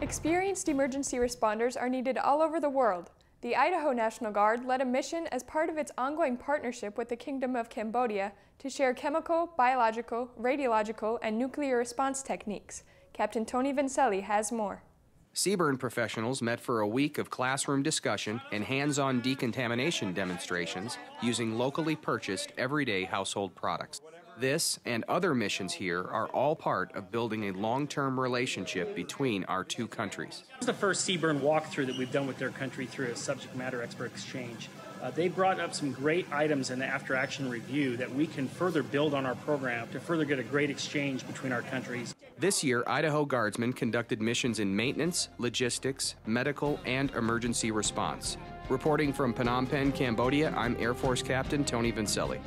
Experienced emergency responders are needed all over the world. The Idaho National Guard led a mission as part of its ongoing partnership with the Kingdom of Cambodia to share chemical, biological, radiological, and nuclear response techniques. Captain Tony Vincelli has more. CBRN professionals met for a week of classroom discussion and hands on decontamination demonstrations using locally purchased everyday household products. This and other missions here are all part of building a long term relationship between our two countries. This is the first CBRN walkthrough that we've done with their country through a subject matter expert exchange. Uh, they brought up some great items in the after action review that we can further build on our program to further get a great exchange between our countries. This year, Idaho Guardsmen conducted missions in maintenance, logistics, medical, and emergency response. Reporting from Phnom Penh, Cambodia, I'm Air Force Captain Tony Vincelli.